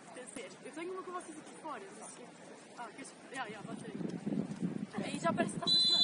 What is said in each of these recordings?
Pertencer. Eu tenho uma com vocês aqui fora. Ah, queres... Já, já, bota aí. Aí já parece que estás a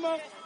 Prima.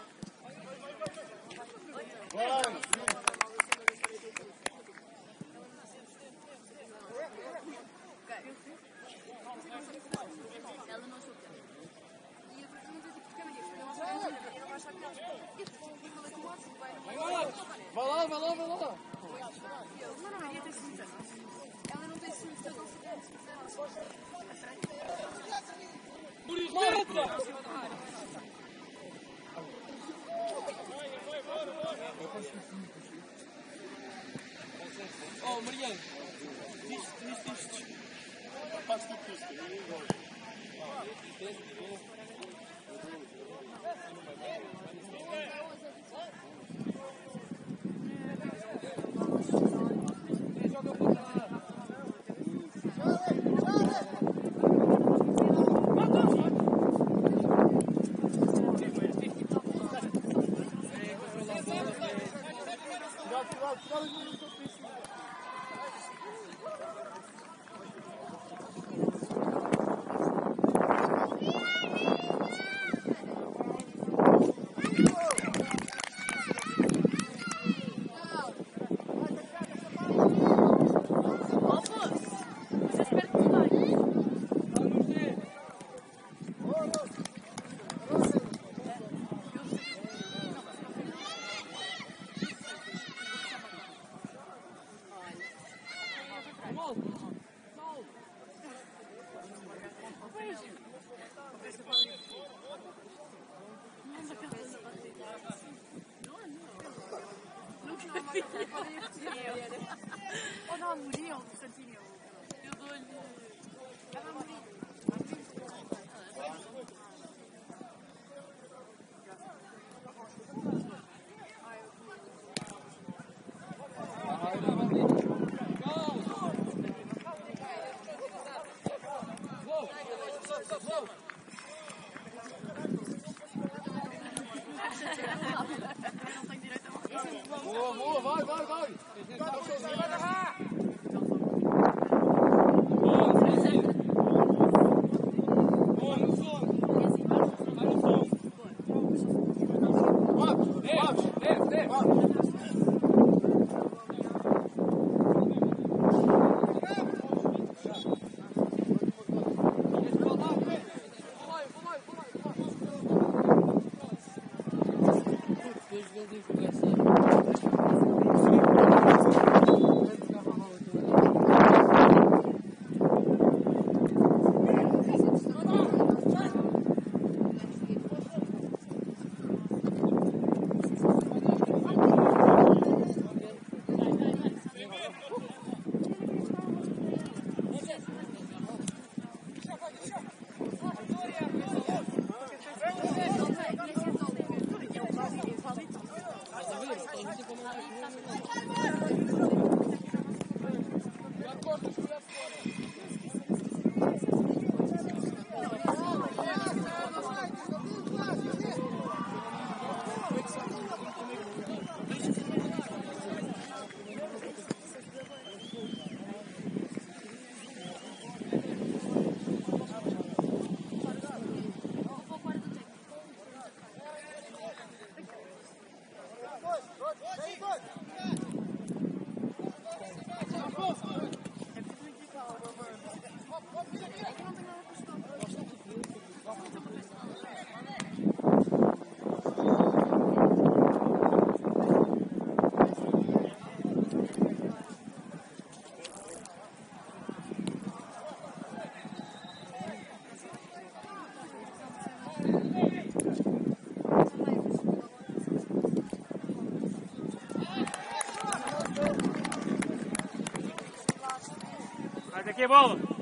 Bola.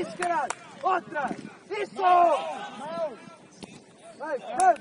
Isso, caralho! Outra! Isso! Vai, vai!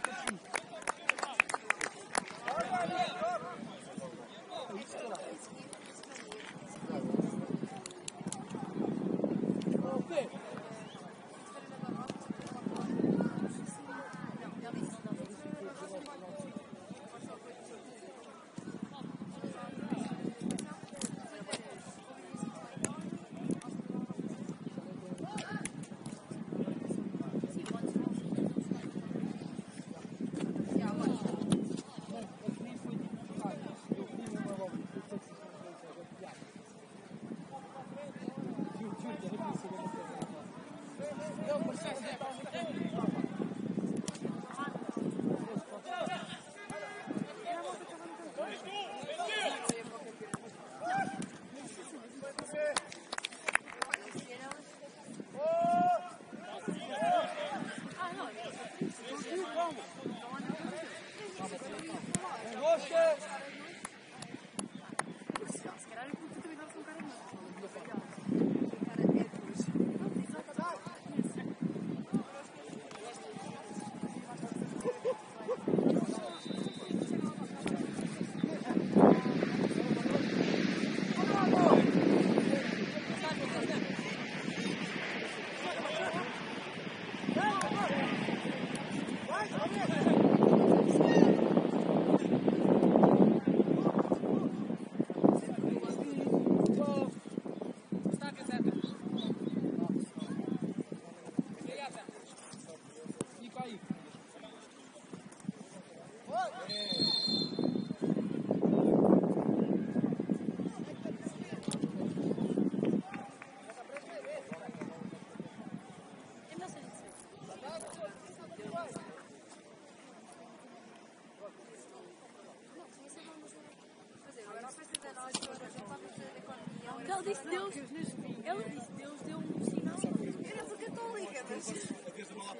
Ele disse Deus. Ele disse Deus deu um sinal. Era porque podia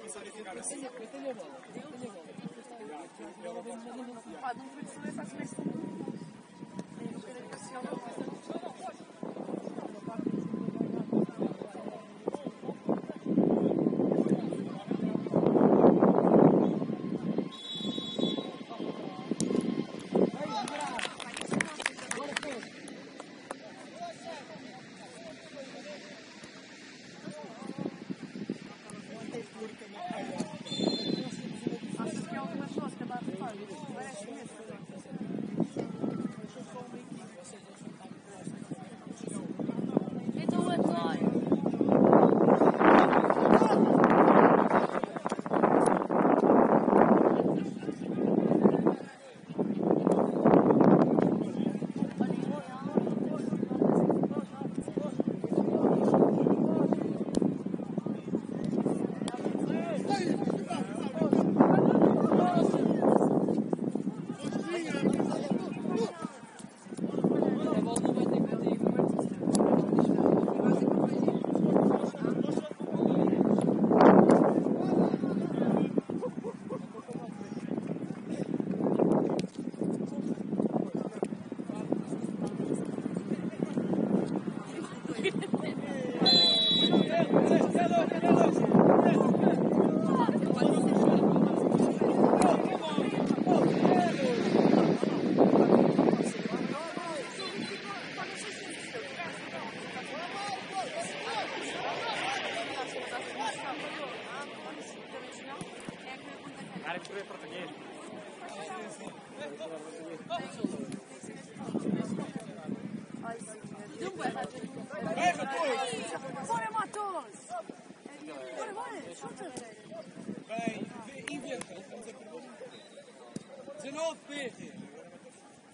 saber se a pessoa que está a falar? Parece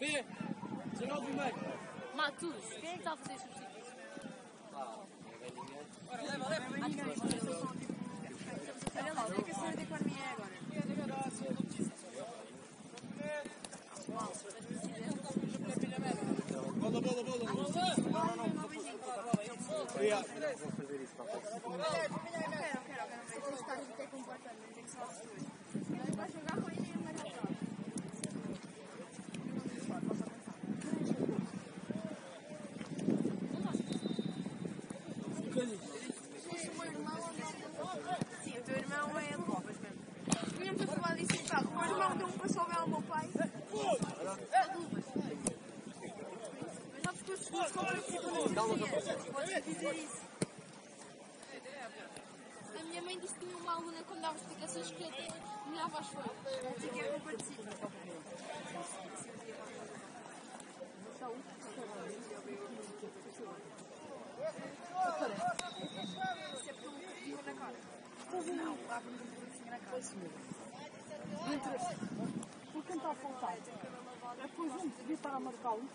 P. 19 e meio. Matos, quem é que está a fazer substituições? Olha lá, o que é que a senhora de economia é agora? Bola, bola, bola. Obrigado. Eu quero, eu quero, eu quero. Então está aqui completamente, tem que só as pessoas. Minha disse que uma aluna quando dava explicações que até molhava as folhas. Não sei quem é que participa. Isso é porque eu digo na cara. Não, abre-me um buraquinho na cara. Por quem está a faltar? É pois um, devia estar a marcar um.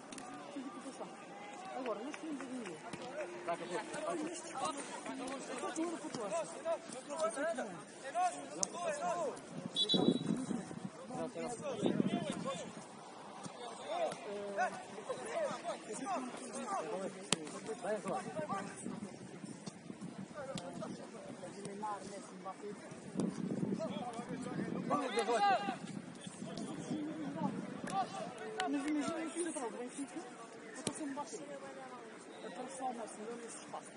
Agora, nós temos a vinha. Vai, acabou. Vai, acabou. Vai, acabou. Vamos, devolve. Mas imagina que ainda para o Benfica. Eu estou sempre bater. Aparece só o Messi, não nesse espaço.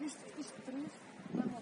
Isto, isto três, não é tudo. Graças